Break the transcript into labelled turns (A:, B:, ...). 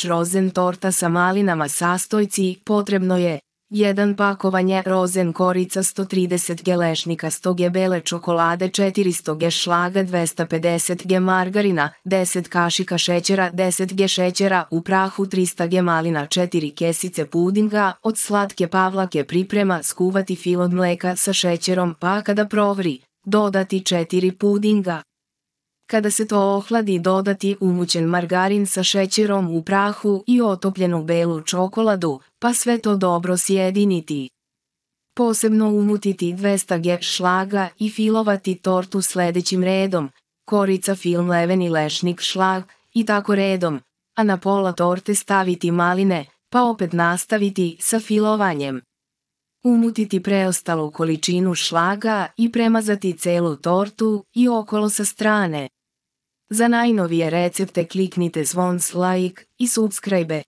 A: Beč rozen torta sa malinama sastojci potrebno je 1 pakovanje rozen korica 130 g lešnika 100 g bele čokolade 400 g šlaga 250 g margarina 10 kašika šećera 10 g šećera u prahu 300 g malina 4 kesice pudinga od slatke pavlake priprema skuvati fil od mleka sa šećerom pa kada provri dodati 4 pudinga Kada se to ohladi dodati umućen margarin sa šećerom u prahu i otopljenu belu čokoladu, pa sve to dobro sjediniti. Posebno umutiti 200 g šlaga i filovati tortu sledećim redom, korica fil mleveni lešnik šlag i tako redom, a na pola torte staviti maline, pa opet nastaviti sa filovanjem. Umutiti preostalu količinu šlaga i premazati celu tortu i okolo sa strane. Za najnovije recepte kliknite zvons like i subscribe.